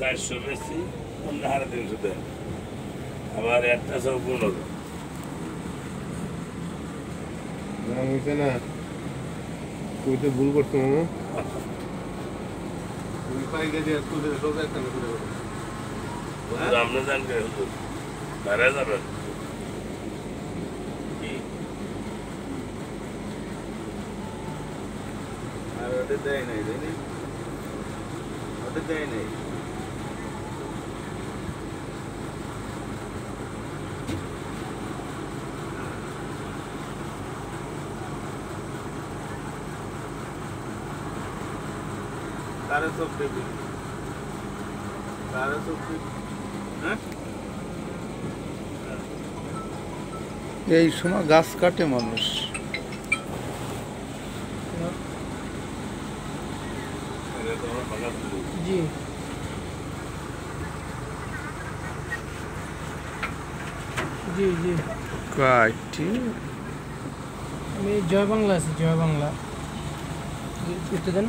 চারশো বেশি অন্য সাড়ে তিনশো দেয় আবার একটা সব পনেরো দাম হয়েছে না তুই তো ভুল করছো মামা তুমি পাই গেছে তুই সব একটা করে আপনি জানবে হুজুর বাইরে যাবেন কি আর ওটা দেয় নাই তাই ওটা দেয় নাই তারা সব দেবে তারা সব দেবে হ্যাঁ এই সময় গাছ কাটে মানুষ। আমার ফাঁকা দিল। জি জি জি কাটি আমি জয় বাংলা আছি জয় বাংলা একটু দেন